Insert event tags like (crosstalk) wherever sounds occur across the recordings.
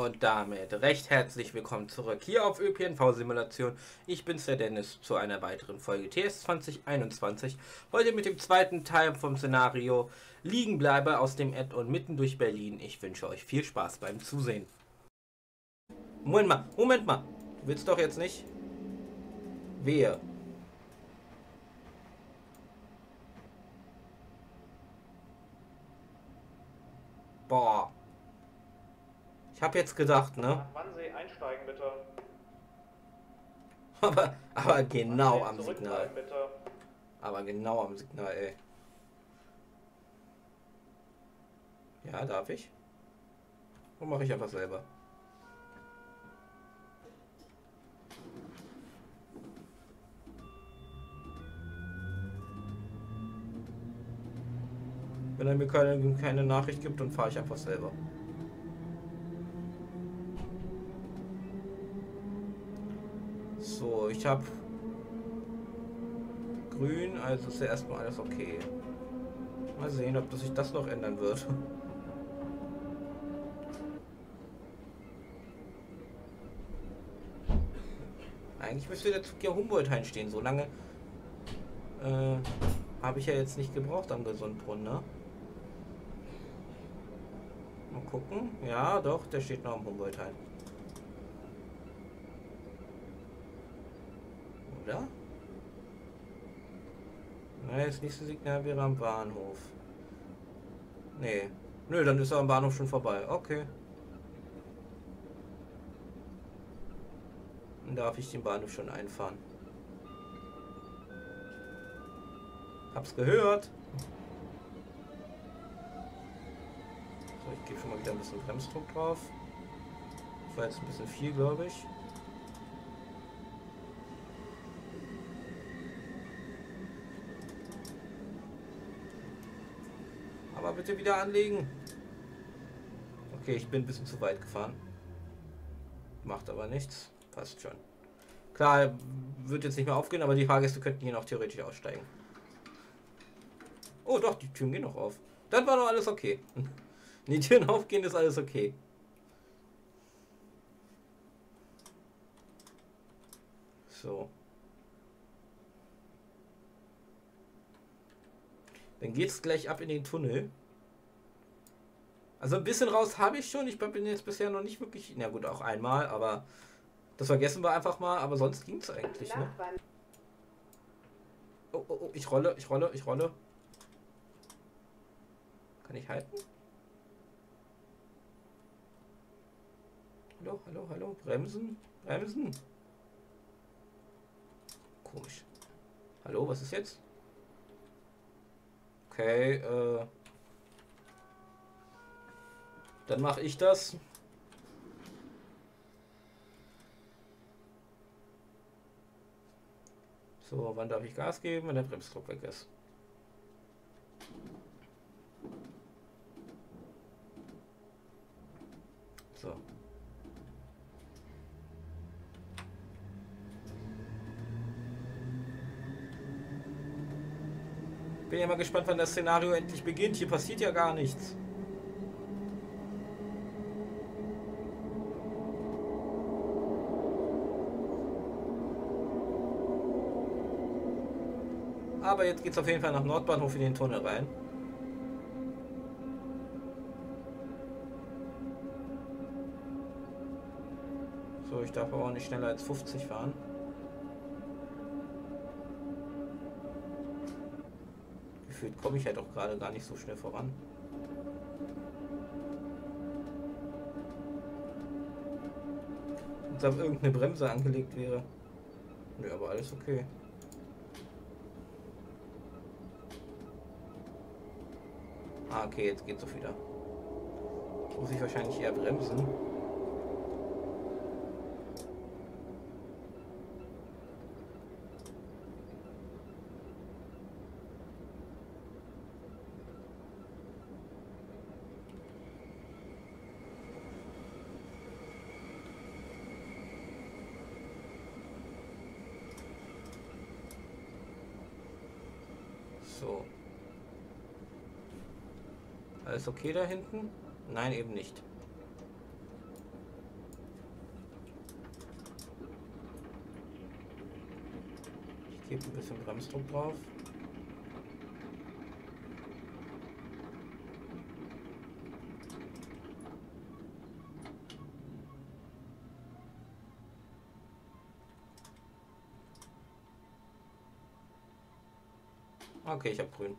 Und damit recht herzlich willkommen zurück hier auf ÖPNV Simulation. Ich bin's der Dennis zu einer weiteren Folge TS 2021. Heute mit dem zweiten Teil vom Szenario Liegen bleibe aus dem Add-on mitten durch Berlin. Ich wünsche euch viel Spaß beim Zusehen. Moment mal, Moment mal. Du willst doch jetzt nicht? Wehe. Boah. Ich habe jetzt gedacht, ne? Wannsee einsteigen bitte. (laughs) Aber, aber genau am Signal. bitte. Aber genau am Signal, ey. Ja, darf ich? Und mache ich einfach selber. Wenn er mir keine, keine Nachricht gibt, dann fahre ich einfach selber. Ich habe grün, also ist ja erstmal alles okay. Mal sehen, ob das sich das noch ändern wird. (laughs) Eigentlich müsste der Zug ja Humboldt stehen. So lange äh, habe ich ja jetzt nicht gebraucht am Gesundbrunnen, ne? Mal gucken. Ja, doch, der steht noch am Humboldt Oder? Nein, das nächste Signal wäre am Bahnhof. Nee. Nö, dann ist er am Bahnhof schon vorbei. Okay. Dann darf ich den Bahnhof schon einfahren. Hab's gehört. So, ich gebe schon mal wieder ein bisschen Bremsdruck drauf. Das war jetzt ein bisschen viel, glaube ich. Aber bitte wieder anlegen. Okay, ich bin ein bisschen zu weit gefahren. Macht aber nichts. Passt schon. Klar, wird jetzt nicht mehr aufgehen, aber die Fahrgäste könnten hier noch theoretisch aussteigen. Oh doch, die Türen gehen noch auf. Dann war doch alles okay. (laughs) Die Türen aufgehen, ist alles okay. So. Dann geht's gleich ab in den Tunnel. Also ein bisschen raus habe ich schon. Ich bin jetzt bisher noch nicht wirklich. Na gut, auch einmal, aber das vergessen wir einfach mal. Aber sonst ging es eigentlich, ne? Oh, oh, oh, ich rolle, ich rolle, ich rolle. Kann ich halten? Hallo, hallo, hallo. Bremsen, bremsen. Komisch. Hallo, was ist jetzt? Okay, äh. Dann mache ich das. So, wann darf ich Gas geben, wenn der Bremsdruck weg ist? So. Bin ja mal gespannt, wann das Szenario endlich beginnt. Hier passiert ja gar nichts. Aber jetzt geht es auf jeden Fall nach Nordbahnhof in den Tunnel rein. So, ich darf aber auch nicht schneller als 50 fahren. Gefühlt komme ich halt auch gerade gar nicht so schnell voran. Als ob irgendeine Bremse angelegt wäre. Nö, aber alles okay. Ah, okay, jetzt geht's doch wieder. Muss ich wahrscheinlich eher bremsen. Alles okay da hinten? Nein, eben nicht. Ich gebe ein bisschen Bremsdruck drauf. Okay, ich habe grün.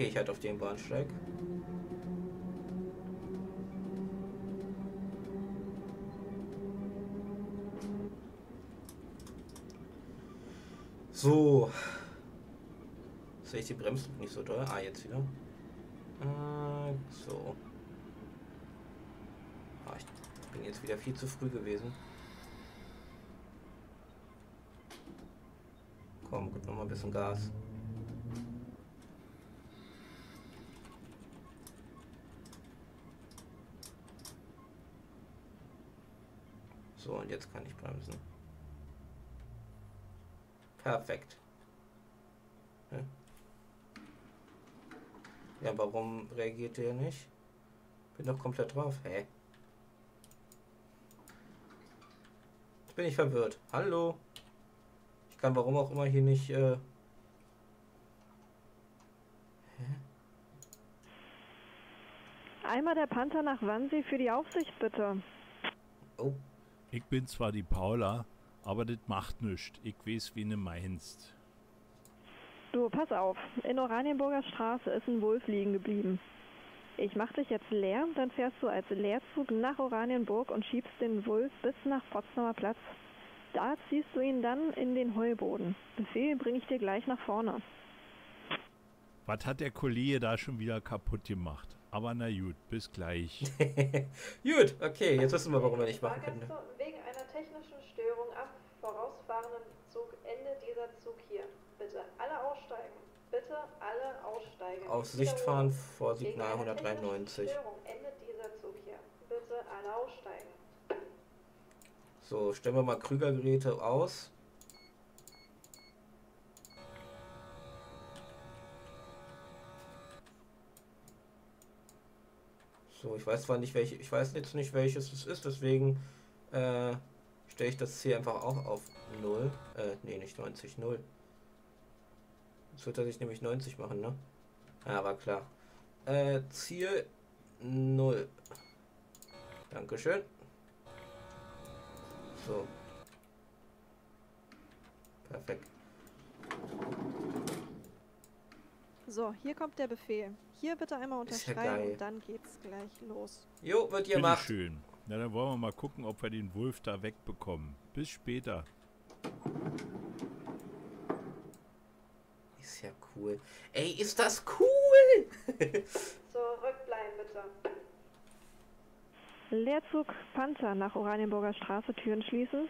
Okay, ich hatte auf den Bahnsteig. So. Sehe ich die Bremse nicht so doll? Ah, jetzt wieder. Äh, so. Ah, ich bin jetzt wieder viel zu früh gewesen. Komm, gut, nochmal ein bisschen Gas. Jetzt kann ich bremsen. Perfekt. Ja. ja, warum reagiert der nicht? Bin doch komplett drauf. Hä? Jetzt bin ich verwirrt. Hallo? Ich kann warum auch immer hier nicht... Äh Einmal der Panther nach Wannsee für die Aufsicht, bitte. Oh, Ich bin zwar die Paula, aber das macht nichts. Ich weiß, wie du meinst. Du, pass auf. In Oranienburger Straße ist ein Wolf liegen geblieben. Ich mach dich jetzt leer, dann fährst du als Leerzug nach Oranienburg und schiebst den Wolf bis nach Potsdamer Platz. Da ziehst du ihn dann in den Heuboden. Befehl bringe ich dir gleich nach vorne. Was hat der Kollege da schon wieder kaputt gemacht? Aber na gut, bis gleich. (laughs) gut, okay, jetzt wissen wir, warum wir nicht machen können. Wegen einer technischen Störung am vorausfahrenden Zug Ende dieser Zug hier. Bitte alle aussteigen. Bitte alle aussteigen. Auf Ich Sicht wiederhole, fahren vor Signal einer technischen 193. Störung endet dieser Zug hier. Bitte alle aussteigen. So, stellen wir mal Krügergeräte aus. So, ich weiß zwar nicht welche, ich weiß jetzt nicht welches es ist, deswegen äh, stelle ich das hier einfach auch auf 0. Äh, nee, nicht 90, 0. Jetzt wird er sich nämlich 90 machen, ne? Ja, war klar. Äh, Ziel 0. Dankeschön. So. Perfekt. So, hier kommt der Befehl. Hier bitte einmal ja unterschreiben geil. und dann geht's gleich los. Jo, wird Bitte gemacht. schön. Na, dann wollen wir mal gucken, ob wir den Wolf da wegbekommen. Bis später. Ist ja cool. Ey, ist das cool! (laughs) Zurückbleiben bitte. Leerzug Panther nach Oranienburger Straße, Türen schließen.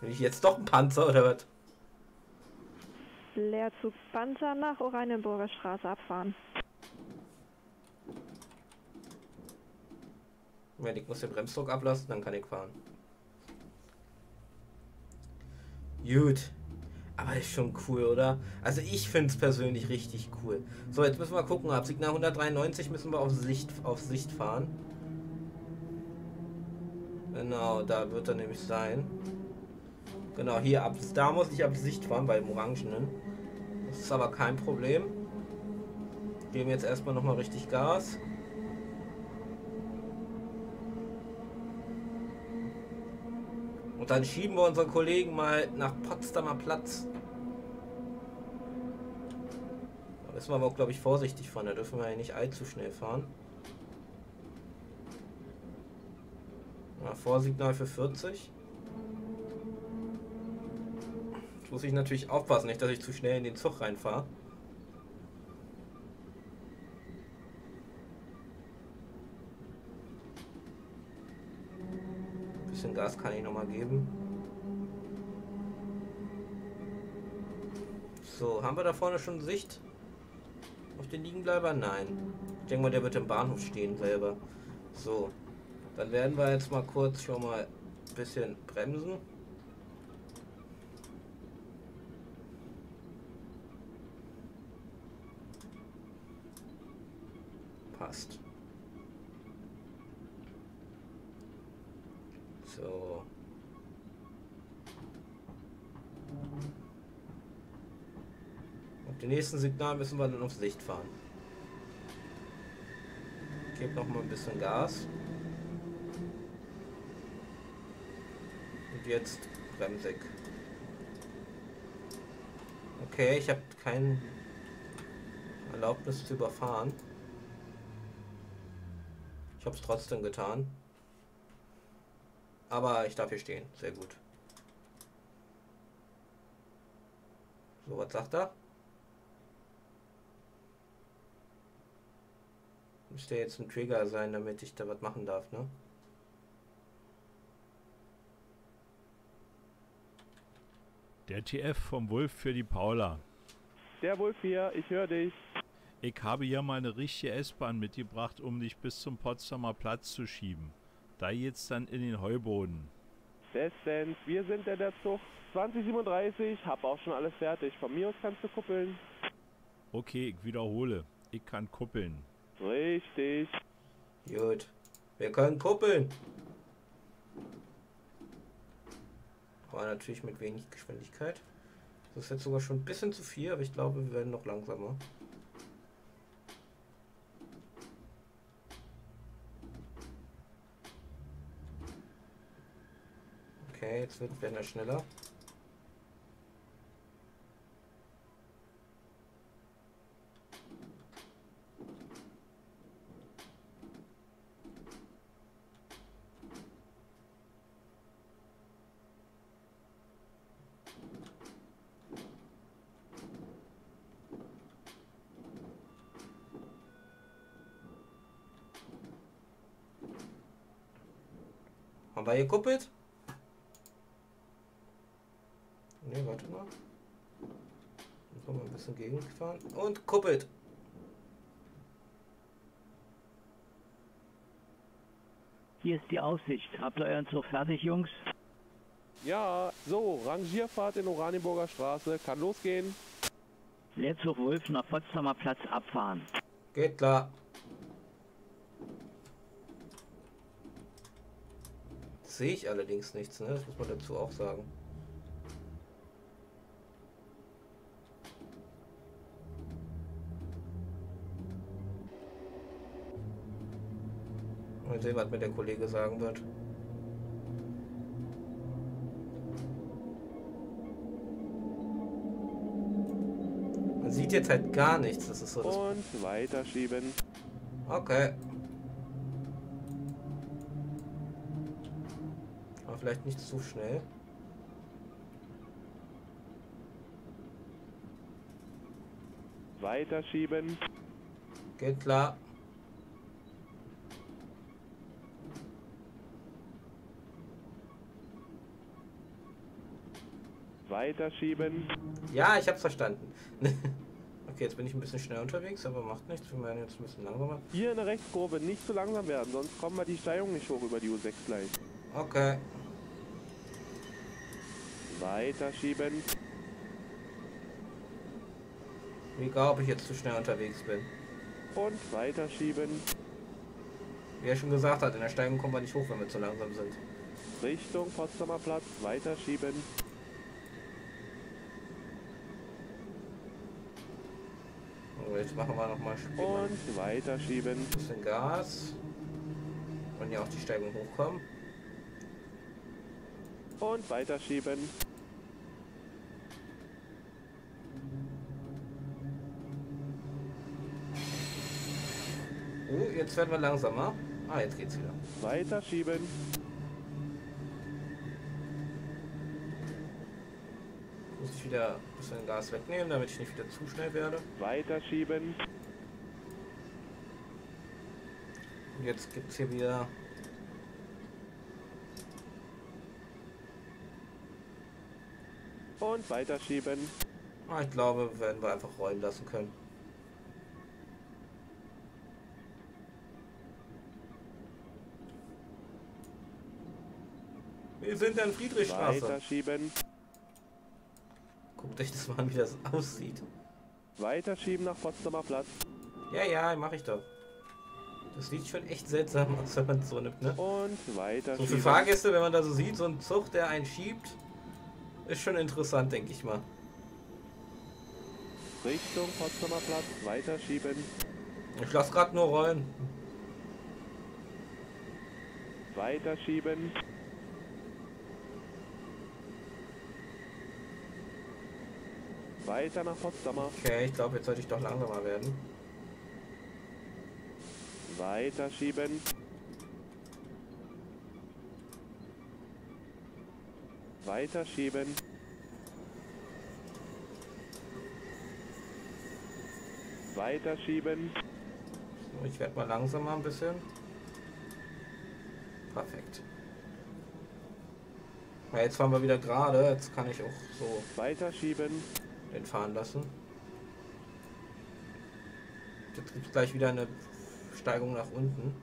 Bin ich jetzt doch ein Panzer oder was? Leerzug Panther nach Oranienburger Straße abfahren. Moment, ich muss den Bremsdruck ablassen, dann kann ich fahren. Gut. Aber ist schon cool, oder? Also ich finde es persönlich richtig cool. So, jetzt müssen wir gucken. Ab Signal 193 müssen wir auf Sicht, auf Sicht fahren. Genau, da wird er nämlich sein. Genau, hier ab da muss ich ab Sicht fahren, bei dem Orangenen. Das ist aber kein Problem. Geben jetzt erstmal nochmal richtig Gas. Und dann schieben wir unseren Kollegen mal nach Potsdamer Platz. Da müssen wir aber auch, glaube ich, vorsichtig fahren. Da dürfen wir ja nicht allzu schnell fahren. Ja, Vorsignal für 40. Jetzt muss ich natürlich aufpassen, nicht, dass ich zu schnell in den Zug reinfahre. Bisschen Gas kann ich noch mal geben. So, haben wir da vorne schon Sicht auf den Liegenbleiber? Nein. Ich denke mal, der wird im Bahnhof stehen selber. So. Dann werden wir jetzt mal kurz schon mal ein bisschen bremsen. Passt. So. Auf den nächsten Signal müssen wir dann aufs Licht fahren. Gebe noch mal ein bisschen Gas. Und jetzt Bremsig. Okay, ich habe kein Erlaubnis zu überfahren. Ich habe es trotzdem getan. Aber ich darf hier stehen. Sehr gut. So, was sagt er? Müsste jetzt ein Trigger sein, damit ich da was machen darf, ne? Der TF vom Wolf für die Paula. Der Wolf hier, ich höre dich. Ich habe hier mal eine richtige S-Bahn mitgebracht, um dich bis zum Potsdamer Platz zu schieben. Da jetzt dann in den Heuboden. Bestens, wir sind in der Zug 2037, hab auch schon alles fertig. Von mir aus kannst du kuppeln. Okay, ich wiederhole. Ich kann kuppeln. Richtig. Gut. Wir können kuppeln. Aber natürlich mit wenig Geschwindigkeit. Das ist jetzt sogar schon ein bisschen zu viel, aber ich glaube, wir werden noch langsamer. Okay, jetzt wird werden wir schneller. Haben wir gekuppelt? Ne, warte mal. Dann kommen wir ein bisschen gegengefahren. Und kuppelt. Hier ist die Aussicht. Habt ihr euren Zug fertig, Jungs? Ja, so, Rangierfahrt in Oranienburger Straße, kann losgehen. Leerzug Wolf nach Potsdamer Platz abfahren. Geht klar. Sehe ich allerdings nichts, ne? Das muss man dazu auch sagen. Mal sehen, was mir der Kollege sagen wird. Man sieht jetzt halt gar nichts, das ist so das Und weiterschieben. Okay. Vielleicht nicht zu schnell. Weiterschieben. Geht klar. Weiterschieben. Ja, ich hab's verstanden. (laughs) okay, jetzt bin ich ein bisschen schnell unterwegs, aber macht nichts. Wir werden jetzt ein bisschen langsamer. Hier in der Rechtskurve nicht zu langsam werden, sonst kommen wir die Steigung nicht hoch über die U6 gleich. Okay. Weiterschieben. Egal, ob ich jetzt zu schnell unterwegs bin. Und weiterschieben. Wie er schon gesagt hat, in der Steigung kommen wir nicht hoch, wenn wir zu langsam sind. Richtung Potsdamer Platz. Weiterschieben. So, jetzt machen wir nochmal ein Und weiterschieben. bisschen Gas. Wollen ja auch die Steigung hochkommen. Und weiterschieben. Jetzt werden wir langsamer. Ah, jetzt geht's wieder. Weiterschieben. Muss ich wieder ein bisschen Gas wegnehmen, damit ich nicht wieder zu schnell werde. Weiterschieben. Und jetzt gibt's hier wieder Und weiterschieben. Ah, ich glaube, werden wir einfach rollen lassen können. Wir sind an Friedrichstraße. Weiterschieben. Guckt euch das mal an, wie das aussieht. Weiterschieben nach Potsdamer Platz. Ja, ja, mache ich doch. Das sieht schon echt seltsam aus, wenn man es so nimmt, ne? Und So weiterschieben. für Fahrgäste, wenn man da so sieht, so ein Zug, der einen schiebt, ist schon interessant, denke ich mal. Richtung Potsdamer Platz. Weiterschieben. Ich lasse gerade nur rollen. Weiterschieben. Weiter nach Potsdamer. Okay, ich glaube, jetzt sollte ich doch langsamer werden. Weiterschieben. Weiterschieben. Weiterschieben. So, ich werde mal langsamer ein bisschen. Perfekt. Ja, jetzt fahren wir wieder gerade. Jetzt kann ich auch so Weiterschieben. Den fahren lassen. Jetzt gibt es gleich wieder eine Steigung nach unten.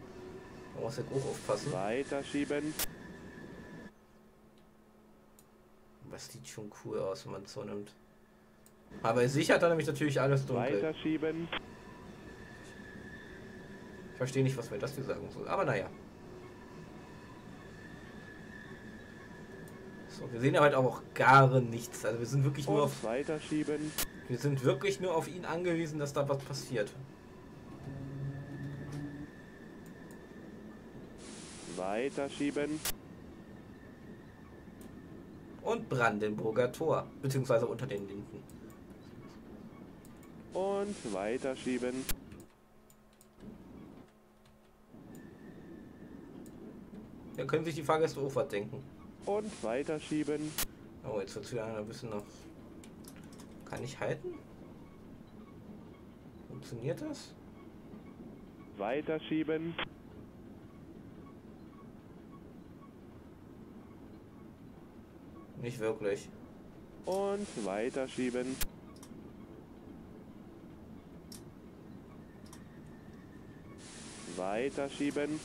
Da muss ich auch aufpassen. Weiterschieben. Das sieht schon cool aus, wenn man es so nimmt. Aber sicher hat er nämlich natürlich alles dunkel. Weiterschieben. Ich verstehe nicht, was mir das hier sagen soll. Aber naja. So, wir sehen ja heute auch gar nichts. Also wir sind wirklich nur auf, weiterschieben. wir sind wirklich nur auf ihn angewiesen, dass da was passiert. Weiterschieben. Und Brandenburger Tor, beziehungsweise unter den Linden. Und weiterschieben. Da können sich die Fahrgäste was denken. Und weiterschieben. Oh, jetzt wird wieder ein bisschen noch. Kann ich halten? Funktioniert das? Weiterschieben. Nicht wirklich. Und weiterschieben. Weiterschieben.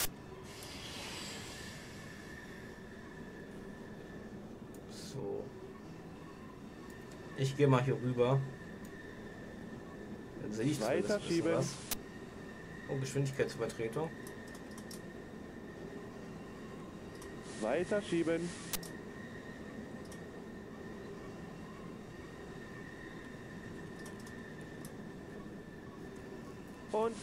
So. Ich gehe mal hier rüber. Dann sehe ich bisschen Weiterschieben. was. Oh, Geschwindigkeitsübertretung. Weiterschieben. Und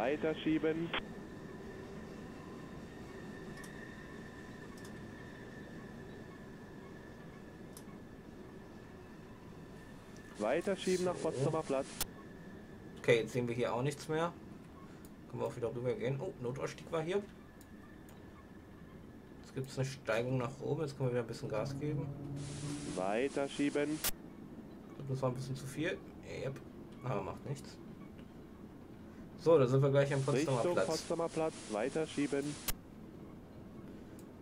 weiterschieben. Weiterschieben. Weiterschieben nach Potsdamer Platz. Okay, jetzt sehen wir hier auch nichts mehr. Können wir auch wieder rüber gehen. Oh, Notausstieg war hier. Jetzt gibt es eine Steigung nach oben. Jetzt können wir wieder ein bisschen Gas geben. Weiterschieben. Das war ein bisschen zu viel. Yep. Aber macht nichts. So, da sind wir gleich am Potsdamer Richtung Platz. Potsdamer Platz. Weiterschieben.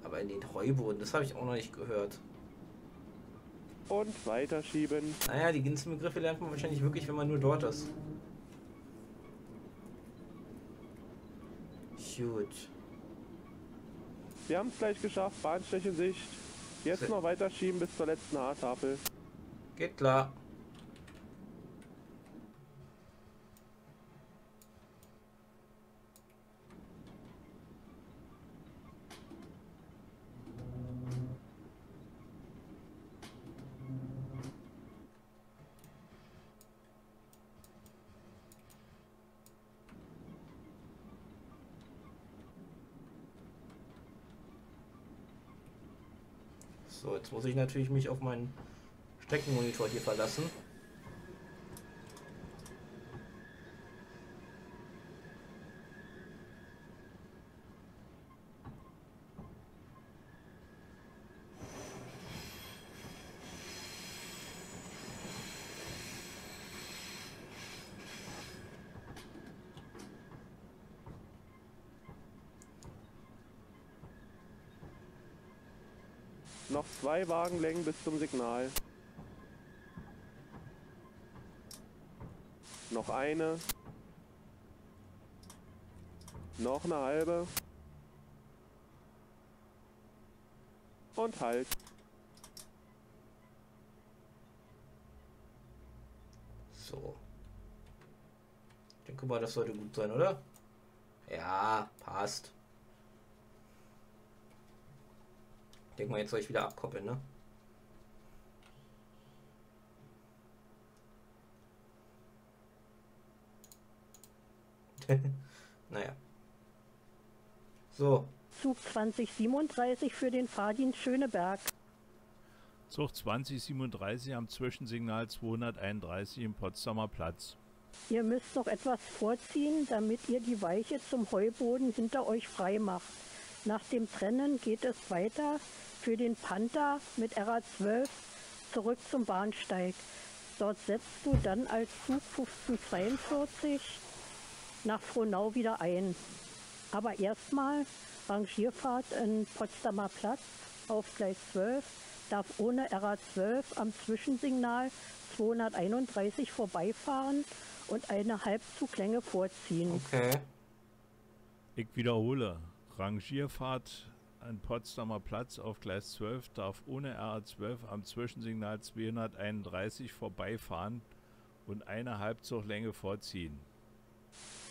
Aber in den Heuboden, das habe ich auch noch nicht gehört. Und weiterschieben. Naja, die ganzen Begriffe lernt man wahrscheinlich wirklich, wenn man nur dort ist. Gut. Wir haben es gleich geschafft. Bahnsteig in Sicht. Jetzt noch weiterschieben bis zur letzten A-Tafel. Geht klar. So, jetzt muss ich natürlich mich auf meinen Streckenmonitor hier verlassen. Noch zwei Wagenlängen bis zum Signal. Noch eine. Noch eine halbe. Und halt. So. Ich denke mal, das sollte gut sein, oder? Ja, passt. Ich denke mal, jetzt soll ich wieder abkoppeln, ne? (laughs) naja. So, Zug 2037 für den Fahrdienst Schöneberg. Zug 2037 am Zwischensignal 231 im Potsdamer Platz. Ihr müsst noch etwas vorziehen, damit ihr die Weiche zum Heuboden hinter euch frei macht. Nach dem Trennen geht es weiter für den Panther mit RA12 zurück zum Bahnsteig. Dort setzt du dann als Zug 1542 nach Frohnau wieder ein. Aber erstmal Rangierfahrt in Potsdamer Platz auf Gleis 12 darf ohne RA12 am Zwischensignal 231 vorbeifahren und eine Halbzuglänge vorziehen. okay. Ich wiederhole. Rangierfahrt an Potsdamer Platz auf Gleis 12 darf ohne RA12 am Zwischensignal 231 vorbeifahren und eine Halbzuglänge vorziehen.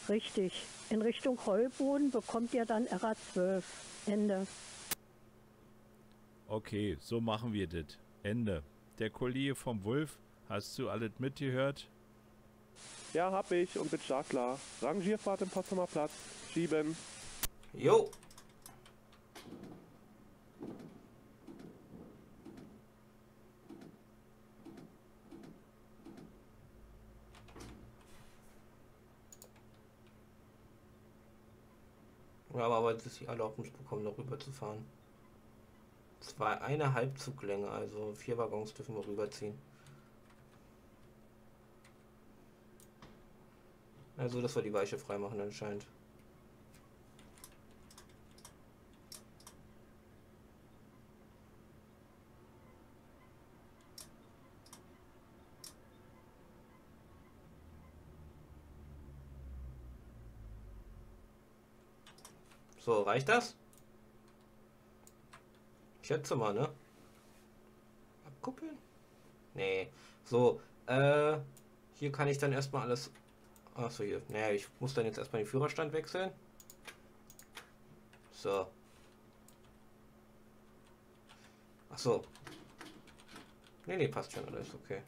Richtig. In Richtung Heuboden bekommt ihr dann RA12. Ende. Okay, so machen wir das. Ende. Der Kollege vom Wolf, hast du alles mitgehört? Ja, hab ich und bin stark klar. Rangierfahrt im Potsdamer Platz. Schieben. Jo. Ja, aber weil sie die Erlaubnis bekommen, noch rüber zu fahren. Zwei, eine Halbzuglänge, also vier Waggons dürfen wir rüberziehen. Also, dass wir die Weiche freimachen anscheinend. So, reicht das? Ich schätze mal, ne? Abkuppeln? Nee. So, äh, hier kann ich dann erstmal alles. Achso, hier. Naja, ich muss dann jetzt erstmal den Führerstand wechseln. So. Achso. Nee, nee, passt schon alles, okay.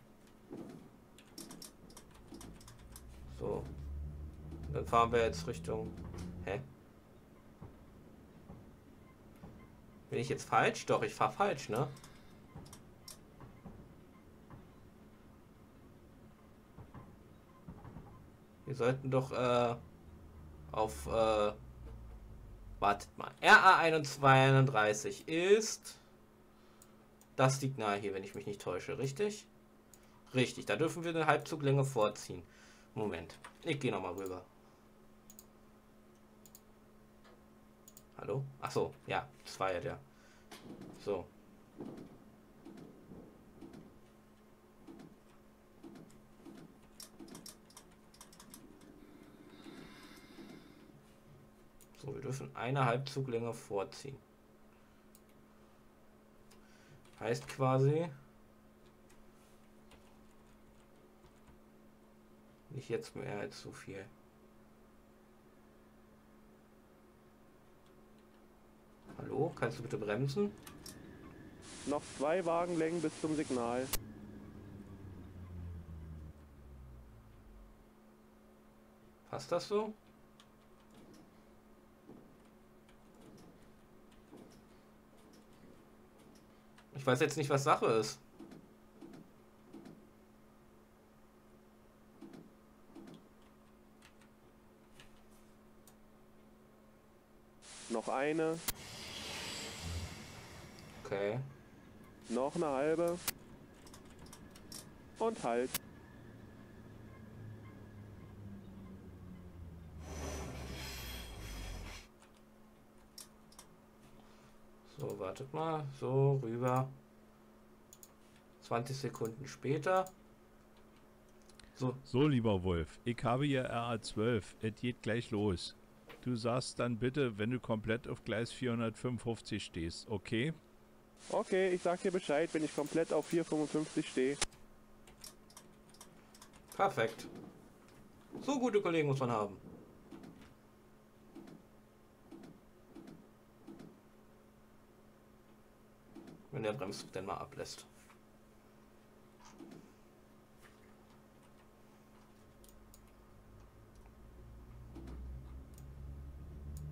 So. Dann fahren wir jetzt Richtung. Hä? Bin ich jetzt falsch? Doch, ich fahre falsch, ne? Wir sollten doch äh, auf äh, wartet mal. RA132 ist das Signal hier, wenn ich mich nicht täusche, richtig? Richtig, da dürfen wir eine Halbzuglänge vorziehen. Moment, ich gehe nochmal rüber. Hallo? Ach so, ja, das war ja der. So. So, wir dürfen eine Halbzuglänge vorziehen. Heißt quasi, nicht jetzt mehr als so viel. Hallo, kannst du bitte bremsen? Noch zwei Wagenlängen bis zum Signal. Passt das so? Ich weiß jetzt nicht, was Sache ist. Noch eine. Okay. Noch eine halbe. Und halt. So, wartet mal. So, rüber. 20 Sekunden später. So, So, lieber Wolf, ich habe hier RA12. Es geht gleich los. Du sagst dann bitte, wenn du komplett auf Gleis 455 stehst, okay? Okay, ich sag dir Bescheid, wenn ich komplett auf 455 stehe. Perfekt. So gute Kollegen muss man haben. Wenn der Bremszug denn mal ablässt.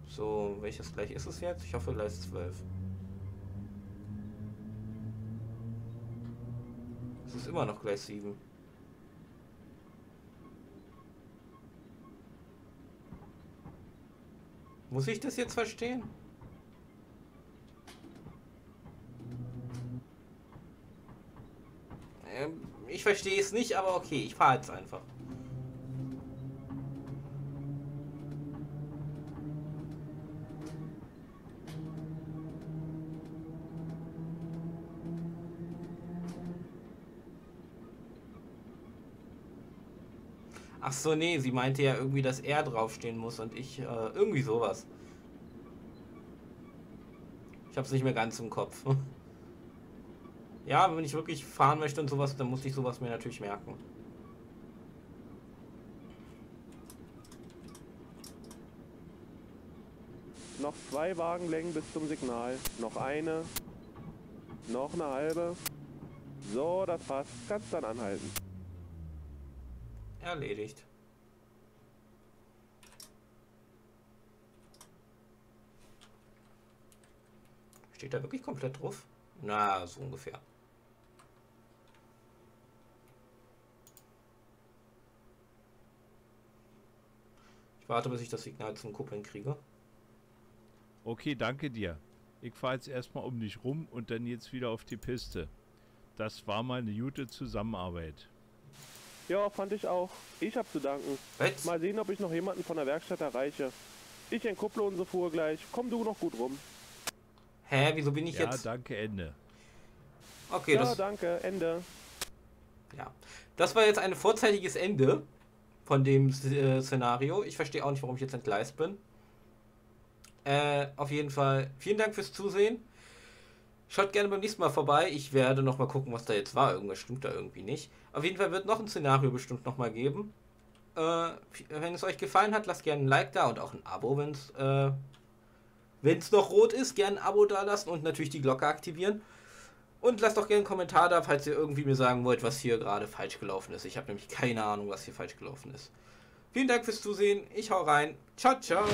So, welches gleich ist es jetzt? Ich hoffe Gleis 12. ist immer noch Gleis 7. Muss ich das jetzt verstehen? Ähm, ich verstehe es nicht, aber okay, ich fahre jetzt einfach. So, nee, sie meinte ja irgendwie, dass er draufstehen muss und ich, äh, irgendwie sowas. Ich hab's nicht mehr ganz im Kopf. (laughs) ja, wenn ich wirklich fahren möchte und sowas, dann muss ich sowas mir natürlich merken. Noch zwei Wagenlängen bis zum Signal. Noch eine. Noch eine halbe. So, das passt. Kannst dann anhalten. Erledigt. Steht da wirklich komplett drauf? Na, so ungefähr. Ich warte, bis ich das Signal zum Kuppeln kriege. Okay, danke dir. Ich fahre jetzt erstmal um dich rum und dann jetzt wieder auf die Piste. Das war mal eine gute Zusammenarbeit. Ja, fand ich auch. Ich hab zu danken. Was? Mal sehen, ob ich noch jemanden von der Werkstatt erreiche. Ich entkupple unsere Fuhr gleich. Komm du noch gut rum. Hä, wieso bin ich Ja, jetzt... danke, Ende. Okay, ja, das... danke. Ende. Ja. Das war jetzt ein vorzeitiges Ende von dem äh, Szenario. Ich verstehe auch nicht, warum ich jetzt entgleist bin. Äh, auf jeden Fall vielen Dank fürs Zusehen. Schaut gerne beim nächsten Mal vorbei. Ich werde noch mal gucken, was da jetzt war. Irgendwas stimmt da irgendwie nicht. Auf jeden Fall wird noch ein Szenario bestimmt noch mal geben. Äh, wenn es euch gefallen hat, lasst gerne ein Like da und auch ein Abo, wenn es äh, wenn's noch rot ist. Gerne ein Abo da lassen und natürlich die Glocke aktivieren. Und lasst doch gerne einen Kommentar da, falls ihr irgendwie mir sagen wollt, was hier gerade falsch gelaufen ist. Ich habe nämlich keine Ahnung, was hier falsch gelaufen ist. Vielen Dank fürs Zusehen. Ich hau rein. Ciao, ciao.